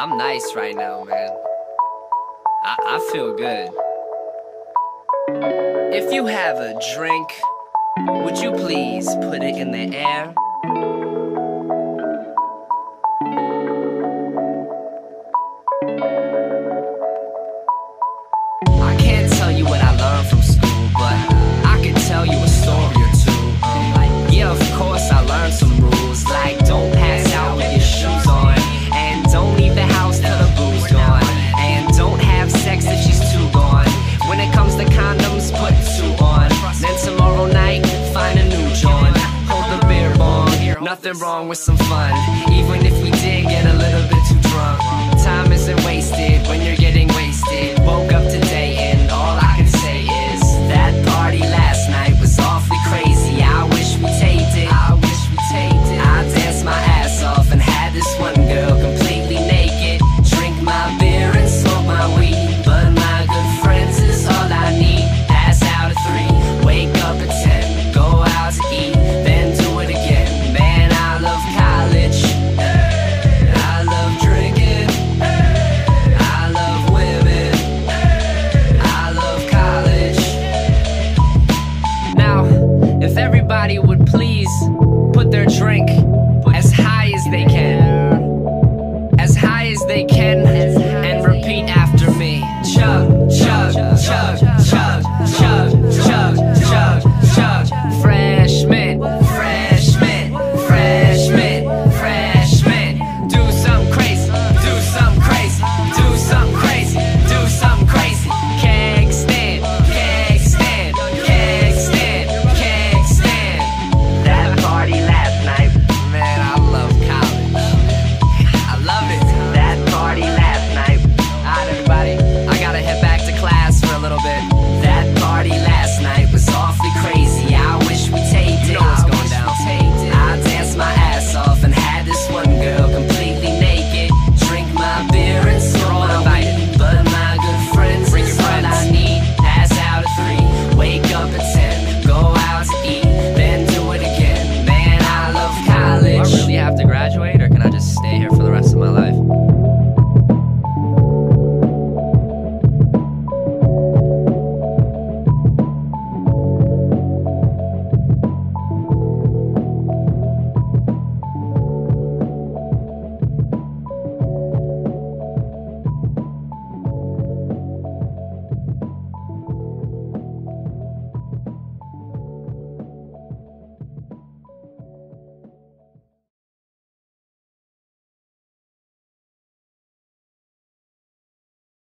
I'm nice right now, man. I, I feel good. If you have a drink, would you please put it in the air? nothing wrong with some fun. Even if we did get a little bit